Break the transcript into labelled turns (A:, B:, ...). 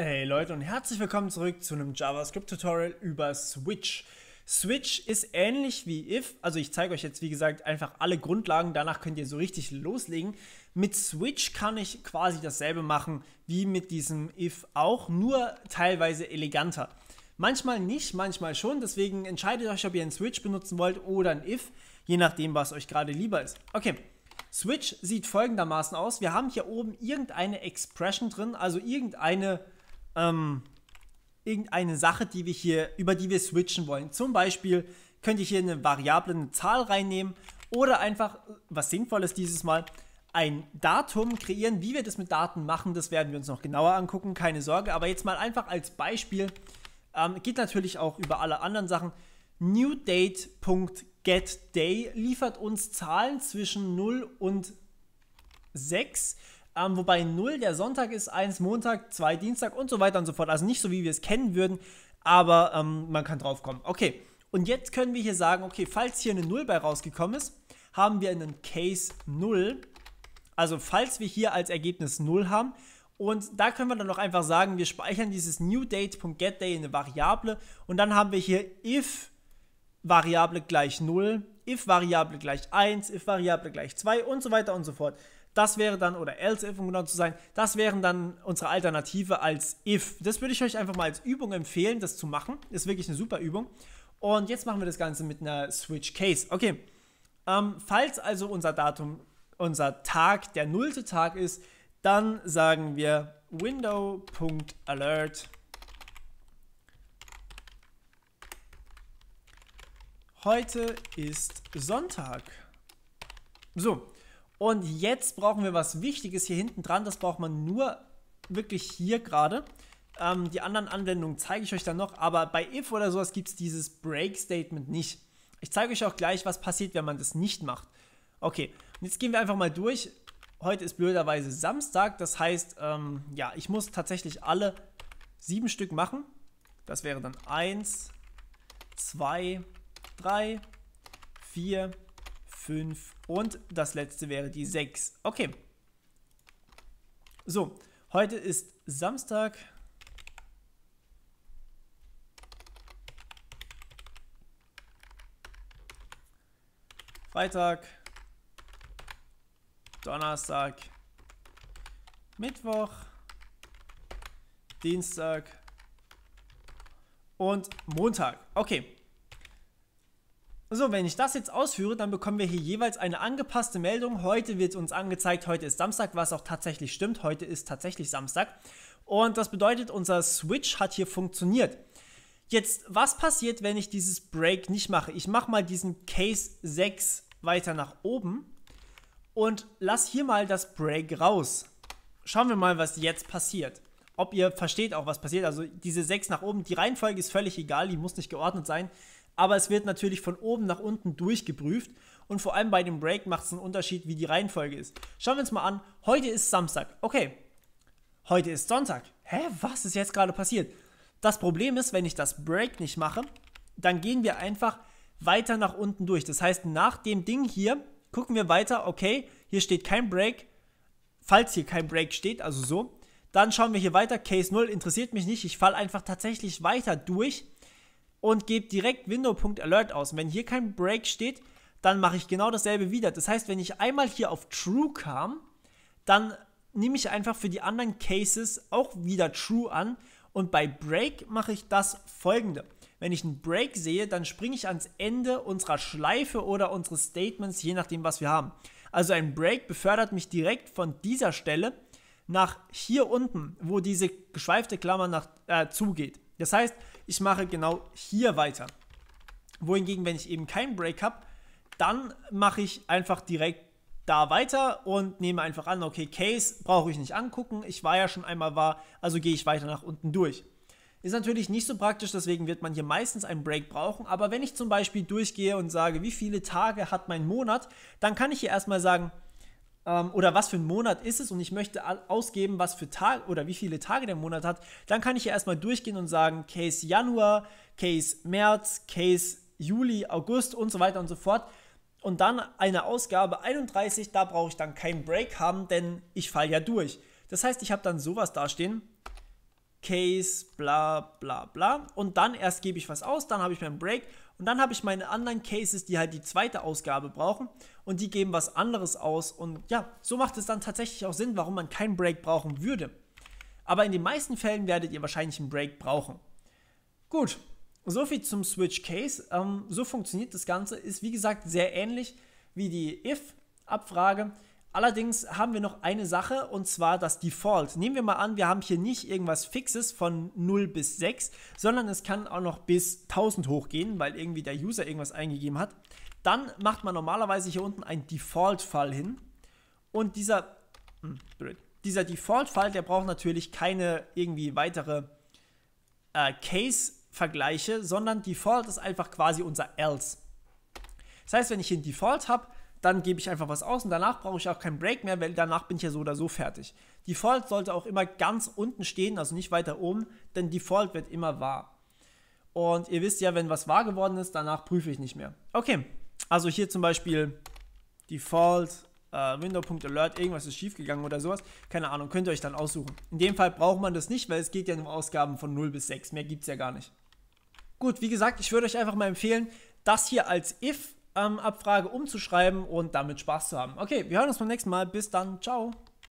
A: Hey Leute und herzlich willkommen zurück zu einem JavaScript-Tutorial über Switch. Switch ist ähnlich wie if, also ich zeige euch jetzt wie gesagt einfach alle Grundlagen, danach könnt ihr so richtig loslegen. Mit Switch kann ich quasi dasselbe machen wie mit diesem if auch, nur teilweise eleganter. Manchmal nicht, manchmal schon, deswegen entscheidet euch, ob ihr einen Switch benutzen wollt oder ein if, je nachdem, was euch gerade lieber ist. Okay, Switch sieht folgendermaßen aus. Wir haben hier oben irgendeine Expression drin, also irgendeine ähm, irgendeine Sache, die wir hier, über die wir switchen wollen. Zum Beispiel könnt ihr hier eine Variable, eine Zahl reinnehmen oder einfach, was sinnvoll ist dieses Mal, ein Datum kreieren. Wie wir das mit Daten machen, das werden wir uns noch genauer angucken, keine Sorge. Aber jetzt mal einfach als Beispiel, ähm, geht natürlich auch über alle anderen Sachen. NewDate.getDay liefert uns Zahlen zwischen 0 und 6 ähm, wobei 0 der Sonntag ist, 1 Montag, 2 Dienstag und so weiter und so fort. Also nicht so, wie wir es kennen würden, aber ähm, man kann drauf kommen. Okay, und jetzt können wir hier sagen, okay, falls hier eine 0 bei rausgekommen ist, haben wir einen Case 0. Also falls wir hier als Ergebnis 0 haben. Und da können wir dann noch einfach sagen, wir speichern dieses newDate.getDay in eine Variable und dann haben wir hier if Variable gleich 0, if Variable gleich 1, if Variable gleich 2 und so weiter und so fort. Das wäre dann, oder else if, um genau zu sein, das wären dann unsere Alternative als if. Das würde ich euch einfach mal als Übung empfehlen, das zu machen. Ist wirklich eine super Übung. Und jetzt machen wir das Ganze mit einer Switch Case. Okay, ähm, falls also unser Datum, unser Tag der nullte Tag ist, dann sagen wir window.alert Heute ist Sonntag. So, und jetzt brauchen wir was Wichtiges hier hinten dran. Das braucht man nur wirklich hier gerade. Ähm, die anderen Anwendungen zeige ich euch dann noch. Aber bei if oder sowas gibt es dieses Break-Statement nicht. Ich zeige euch auch gleich, was passiert, wenn man das nicht macht. Okay, und jetzt gehen wir einfach mal durch. Heute ist blöderweise Samstag. Das heißt, ähm, ja, ich muss tatsächlich alle sieben Stück machen. Das wäre dann 1, 2, 3, 4, 5 und das letzte wäre die 6. Okay. So, heute ist Samstag. Freitag, Donnerstag, Mittwoch, Dienstag und Montag. Okay. So, wenn ich das jetzt ausführe, dann bekommen wir hier jeweils eine angepasste Meldung. Heute wird uns angezeigt, heute ist Samstag, was auch tatsächlich stimmt. Heute ist tatsächlich Samstag. Und das bedeutet, unser Switch hat hier funktioniert. Jetzt, was passiert, wenn ich dieses Break nicht mache? Ich mache mal diesen Case 6 weiter nach oben und lasse hier mal das Break raus. Schauen wir mal, was jetzt passiert. Ob ihr versteht auch, was passiert. Also diese 6 nach oben, die Reihenfolge ist völlig egal, die muss nicht geordnet sein aber es wird natürlich von oben nach unten durchgeprüft und vor allem bei dem Break macht es einen Unterschied, wie die Reihenfolge ist. Schauen wir uns mal an, heute ist Samstag, okay, heute ist Sonntag. Hä, was ist jetzt gerade passiert? Das Problem ist, wenn ich das Break nicht mache, dann gehen wir einfach weiter nach unten durch. Das heißt, nach dem Ding hier gucken wir weiter, okay, hier steht kein Break, falls hier kein Break steht, also so, dann schauen wir hier weiter, Case 0 interessiert mich nicht, ich falle einfach tatsächlich weiter durch und gebe direkt Window.alert aus. Und wenn hier kein Break steht, dann mache ich genau dasselbe wieder. Das heißt, wenn ich einmal hier auf True kam, dann nehme ich einfach für die anderen Cases auch wieder True an und bei Break mache ich das folgende. Wenn ich einen Break sehe, dann springe ich ans Ende unserer Schleife oder unseres Statements, je nachdem, was wir haben. Also ein Break befördert mich direkt von dieser Stelle nach hier unten, wo diese geschweifte Klammer nach, äh, zugeht. Das heißt, ich mache genau hier weiter. Wohingegen, wenn ich eben keinen Break habe, dann mache ich einfach direkt da weiter und nehme einfach an, okay, Case brauche ich nicht angucken, ich war ja schon einmal wahr, also gehe ich weiter nach unten durch. Ist natürlich nicht so praktisch, deswegen wird man hier meistens einen Break brauchen, aber wenn ich zum Beispiel durchgehe und sage, wie viele Tage hat mein Monat, dann kann ich hier erstmal sagen, ähm, oder was für ein Monat ist es und ich möchte ausgeben, was für Tage oder wie viele Tage der Monat hat, dann kann ich hier erstmal durchgehen und sagen, Case Januar, Case März, Case Juli, August und so weiter und so fort. Und dann eine Ausgabe 31, da brauche ich dann keinen Break haben, denn ich falle ja durch. Das heißt, ich habe dann sowas dastehen. Case, bla bla bla. Und dann erst gebe ich was aus, dann habe ich meinen Break und dann habe ich meine anderen Cases, die halt die zweite Ausgabe brauchen und die geben was anderes aus. Und ja, so macht es dann tatsächlich auch Sinn, warum man keinen Break brauchen würde. Aber in den meisten Fällen werdet ihr wahrscheinlich einen Break brauchen. Gut, soviel zum Switch Case. Ähm, so funktioniert das Ganze. Ist wie gesagt sehr ähnlich wie die if-Abfrage. Allerdings haben wir noch eine Sache und zwar das Default. Nehmen wir mal an, wir haben hier nicht irgendwas Fixes von 0 bis 6, sondern es kann auch noch bis 1000 hochgehen, weil irgendwie der User irgendwas eingegeben hat. Dann macht man normalerweise hier unten einen Default-Fall hin und dieser, hm, dieser Default-Fall, der braucht natürlich keine irgendwie weitere äh, Case-Vergleiche, sondern Default ist einfach quasi unser Else. Das heißt, wenn ich hier ein Default habe, dann gebe ich einfach was aus und danach brauche ich auch keinen Break mehr, weil danach bin ich ja so oder so fertig. Default sollte auch immer ganz unten stehen, also nicht weiter oben, denn Default wird immer wahr. Und ihr wisst ja, wenn was wahr geworden ist, danach prüfe ich nicht mehr. Okay, also hier zum Beispiel Default, äh, Window.alert, irgendwas ist schiefgegangen oder sowas. Keine Ahnung, könnt ihr euch dann aussuchen. In dem Fall braucht man das nicht, weil es geht ja nur um Ausgaben von 0 bis 6. Mehr gibt es ja gar nicht. Gut, wie gesagt, ich würde euch einfach mal empfehlen, das hier als if ähm, Abfrage umzuschreiben und damit Spaß zu haben. Okay, wir hören uns beim nächsten Mal. Bis dann. Ciao.